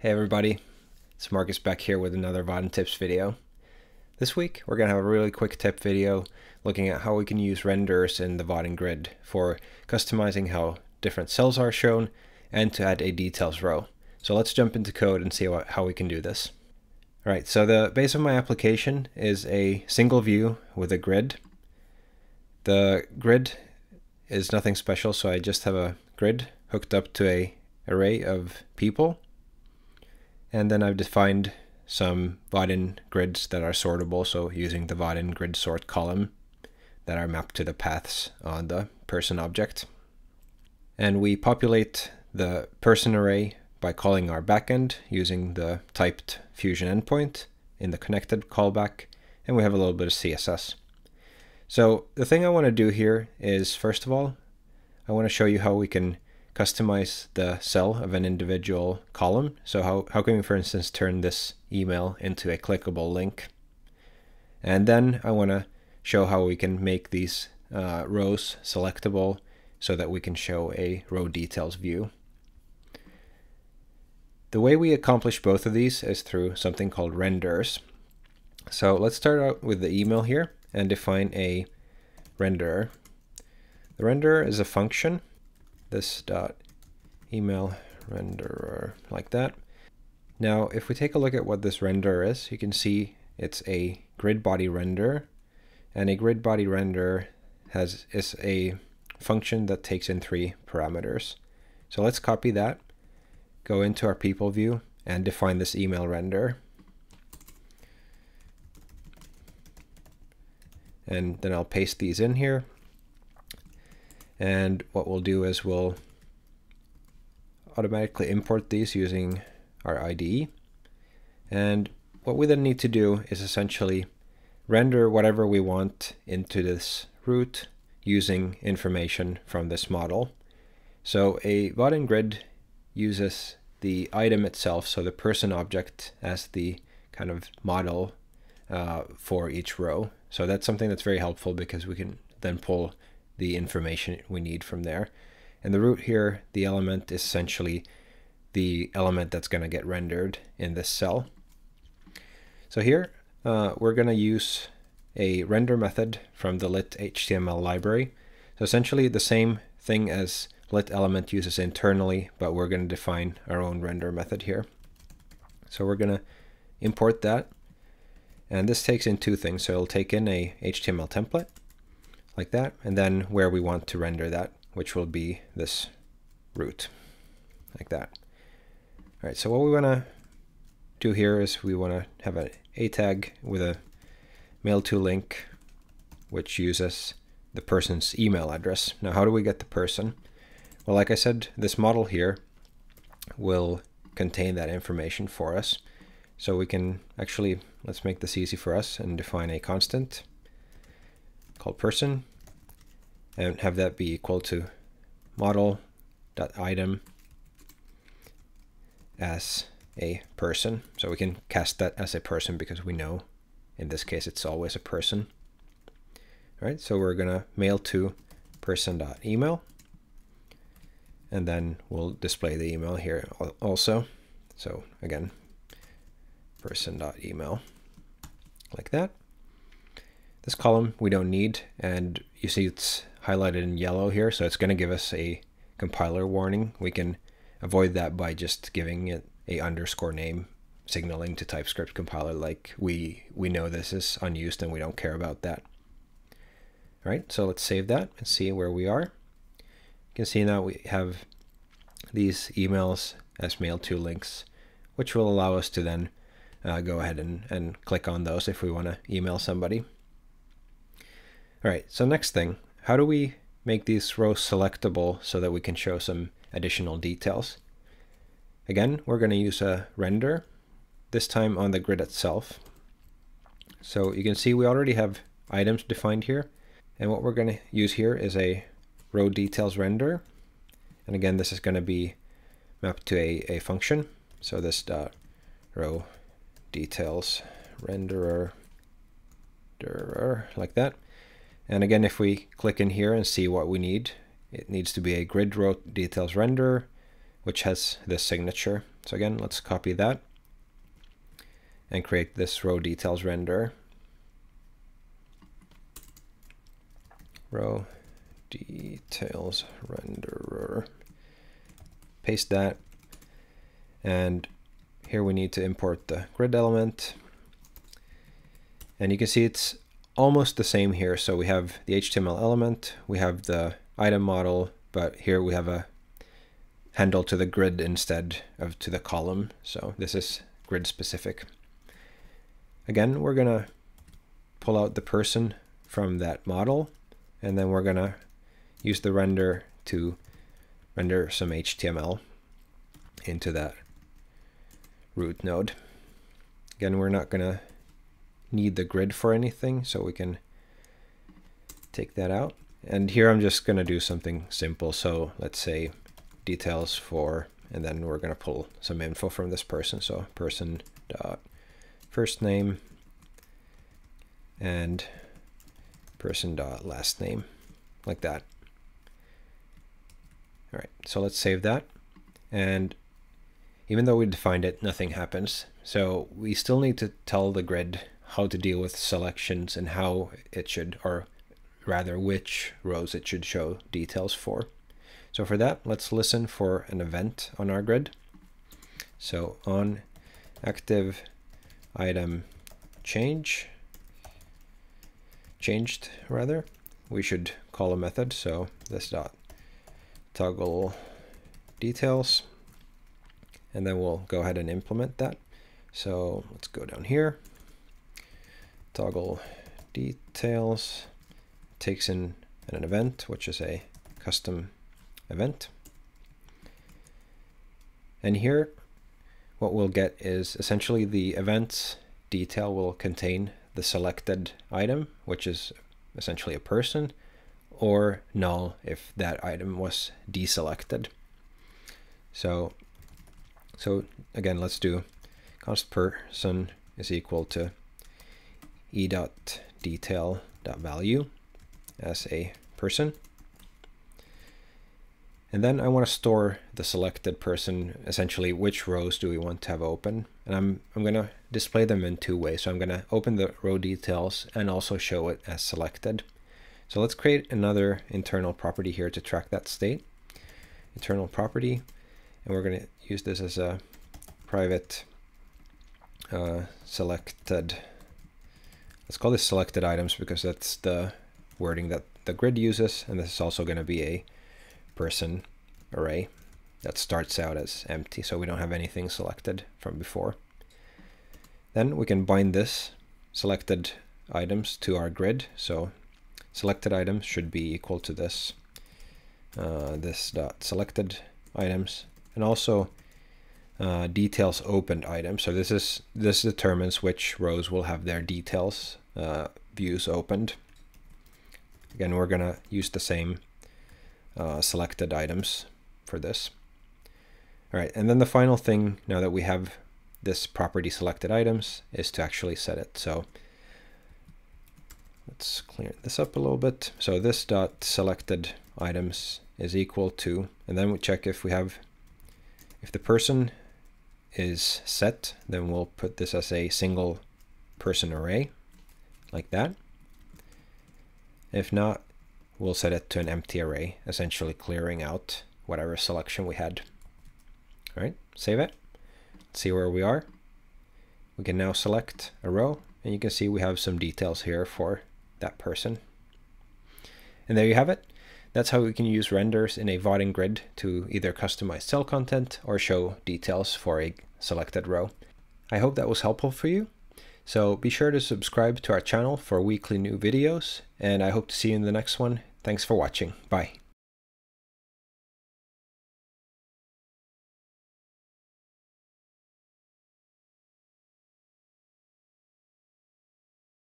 Hey everybody, it's Marcus back here with another Vaadin Tips video. This week we're going to have a really quick tip video looking at how we can use renders in the Vaadin grid for customizing how different cells are shown and to add a details row. So let's jump into code and see what, how we can do this. Alright, so the base of my application is a single view with a grid. The grid is nothing special, so I just have a grid hooked up to a array of people and then I've defined some Vaadin grids that are sortable, so using the Vaadin grid sort column that are mapped to the paths on the person object. And we populate the person array by calling our backend using the typed fusion endpoint in the connected callback, and we have a little bit of CSS. So the thing I want to do here is, first of all, I want to show you how we can customize the cell of an individual column. So how, how can we, for instance, turn this email into a clickable link? And then I want to show how we can make these uh, rows selectable so that we can show a row details view. The way we accomplish both of these is through something called renders. So let's start out with the email here and define a renderer. The renderer is a function this dot email renderer like that. Now, if we take a look at what this renderer is, you can see it's a grid body render, and a grid body render has is a function that takes in three parameters. So let's copy that, go into our people view, and define this email render. And then I'll paste these in here. And what we'll do is we'll automatically import these using our IDE. And what we then need to do is essentially render whatever we want into this root using information from this model. So a Vaadin grid uses the item itself, so the person object as the kind of model uh, for each row. So that's something that's very helpful because we can then pull the information we need from there. And the root here, the element is essentially the element that's going to get rendered in this cell. So here uh, we're going to use a render method from the lit HTML library. So essentially the same thing as lit element uses internally, but we're going to define our own render method here. So we're going to import that. And this takes in two things. So it'll take in a HTML template like that, and then where we want to render that, which will be this root, like that. All right, so what we want to do here is we want to have an A tag with a mail to link, which uses the person's email address. Now, how do we get the person? Well, like I said, this model here will contain that information for us. So we can actually, let's make this easy for us and define a constant called person and have that be equal to model.item as a person. So we can cast that as a person because we know in this case it's always a person. All right, so we're gonna mail to person.email and then we'll display the email here also. So again, person.email like that. This column we don't need, and you see it's highlighted in yellow here, so it's going to give us a compiler warning. We can avoid that by just giving it a underscore name signaling to TypeScript compiler like we we know this is unused and we don't care about that. All right, so let's save that and see where we are. You can see now we have these emails as mail to links, which will allow us to then uh, go ahead and, and click on those if we want to email somebody. All right, so next thing, how do we make these rows selectable so that we can show some additional details? Again, we're going to use a render, this time on the grid itself. So you can see we already have items defined here. And what we're going to use here is a row details render. And again, this is going to be mapped to a, a function. So this dot row details renderer, like that. And again, if we click in here and see what we need, it needs to be a grid row details render, which has this signature. So again, let's copy that and create this row details render. Row details renderer. Paste that. And here we need to import the grid element. And you can see it's almost the same here. So we have the HTML element, we have the item model, but here we have a handle to the grid instead of to the column. So this is grid specific. Again, we're going to pull out the person from that model, and then we're going to use the render to render some HTML into that root node. Again, we're not going to need the grid for anything, so we can take that out. And here I'm just going to do something simple. So let's say details for, and then we're going to pull some info from this person. So person dot first name and person dot last name like that. All right, so let's save that. And even though we defined it, nothing happens. So we still need to tell the grid how to deal with selections and how it should, or rather which rows it should show details for. So for that, let's listen for an event on our grid. So on active item change, changed rather, we should call a method. So this dot toggle details, and then we'll go ahead and implement that. So let's go down here toggle details takes in an event, which is a custom event. And here, what we'll get is essentially the events detail will contain the selected item, which is essentially a person, or null if that item was deselected. So, so again, let's do const person is equal to e.detail.value as a person. And then I want to store the selected person, essentially which rows do we want to have open. And I'm, I'm going to display them in two ways. So I'm going to open the row details and also show it as selected. So let's create another internal property here to track that state. Internal property, and we're going to use this as a private uh, selected Let's call this selected items because that's the wording that the grid uses. And this is also going to be a person array that starts out as empty. So we don't have anything selected from before. Then we can bind this selected items to our grid. So selected items should be equal to this, uh, this dot selected items. And also uh, details opened item. So this is this determines which rows will have their details uh, views opened. Again, we're going to use the same uh, selected items for this. All right, and then the final thing, now that we have this property selected items, is to actually set it. So let's clear this up a little bit. So this dot selected items is equal to, and then we check if we have, if the person is set, then we'll put this as a single person array like that. If not, we'll set it to an empty array, essentially clearing out whatever selection we had. All right, save it. Let's see where we are. We can now select a row, and you can see we have some details here for that person. And there you have it. That's how we can use renders in a Vaadin grid to either customize cell content or show details for a selected row. I hope that was helpful for you. So be sure to subscribe to our channel for weekly new videos, and I hope to see you in the next one. Thanks for watching. Bye.